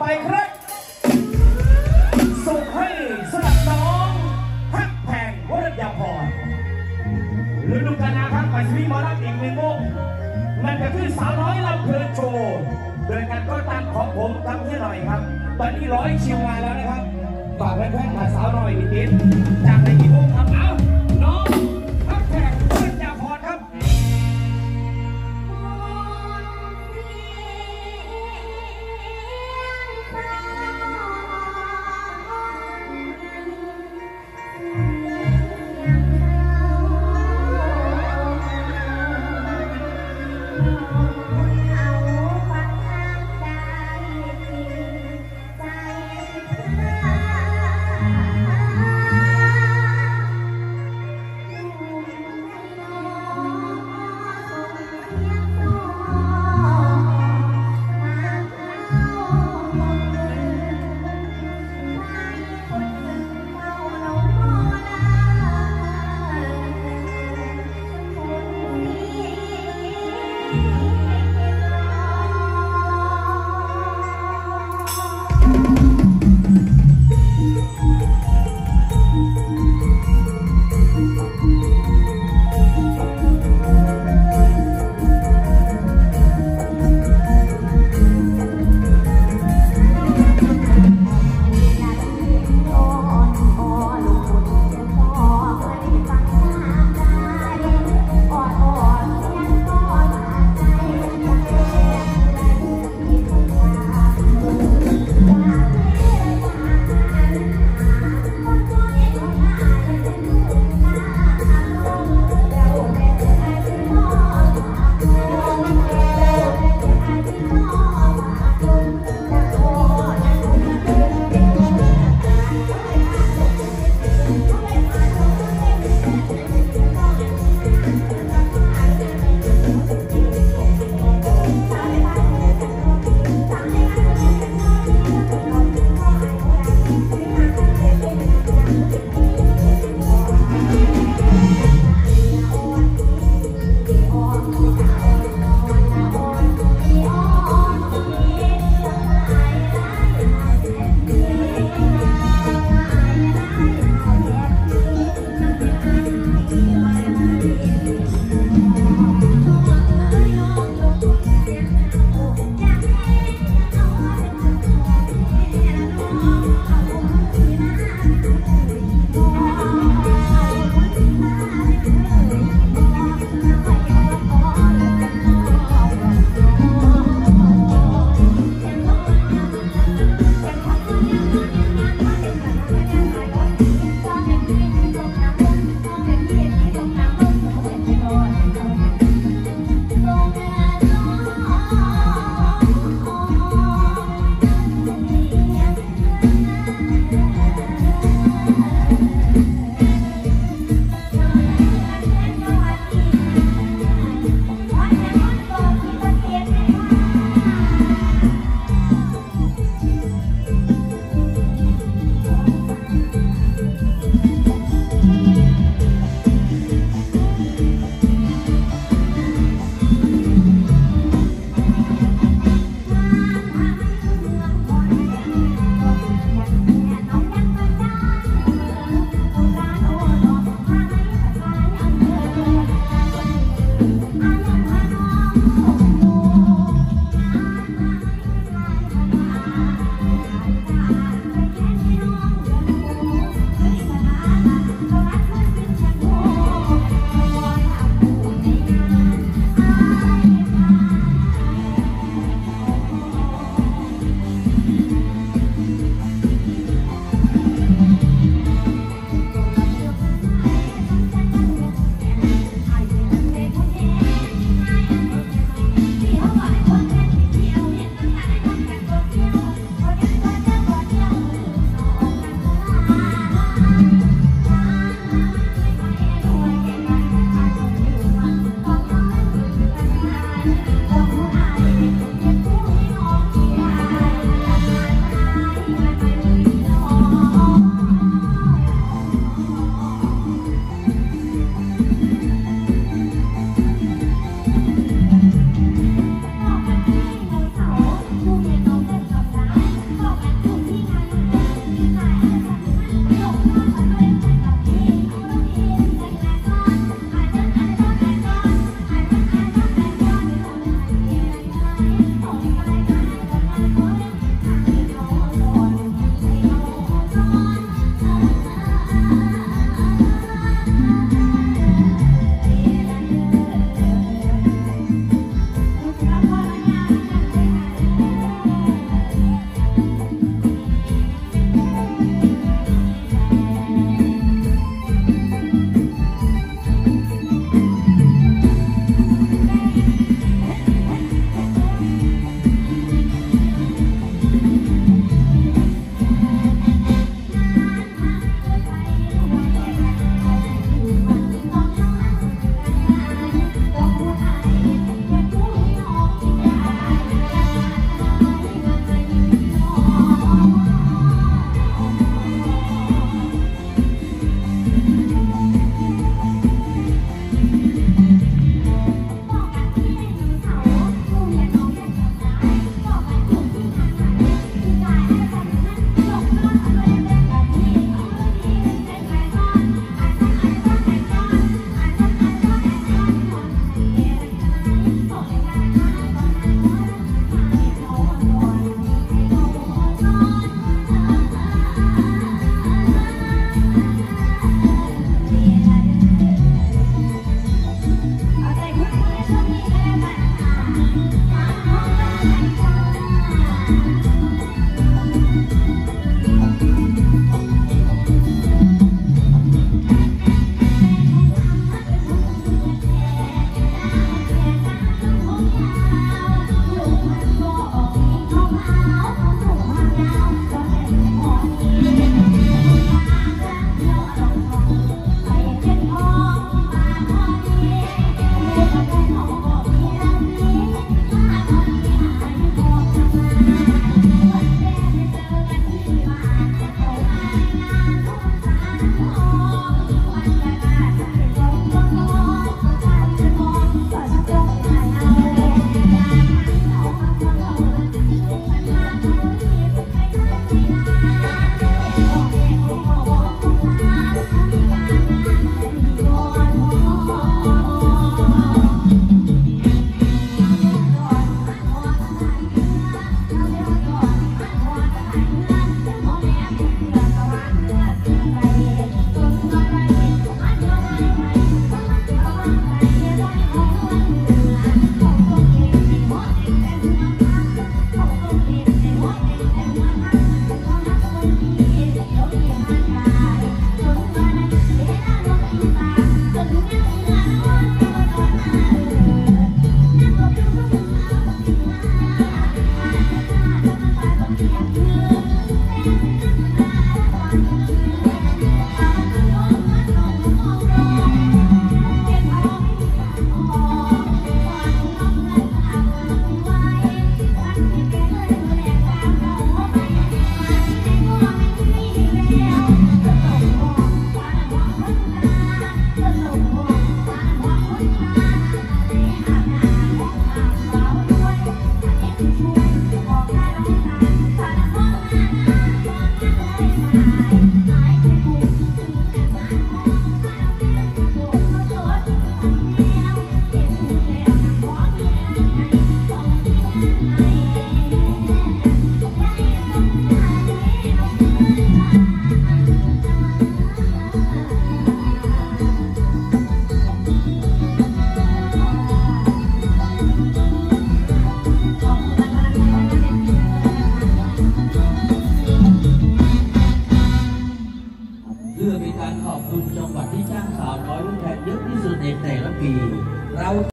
ไปครับ ส่งให้สนับน้องฮักแพงวรยาพรฤดูกานาครับไปซีรีมอลำอีกหนึ่งวงนั่นก็คือสาวน้อยลำเพลินโชว์โดยการก็ตามของผมทำให้หน่อยครับ ตอนนี้ร้อยชิวมาแล้วนะครับฝากเพื่อนๆมาสาวน้อยนิดนิดจากในกี่วงครับ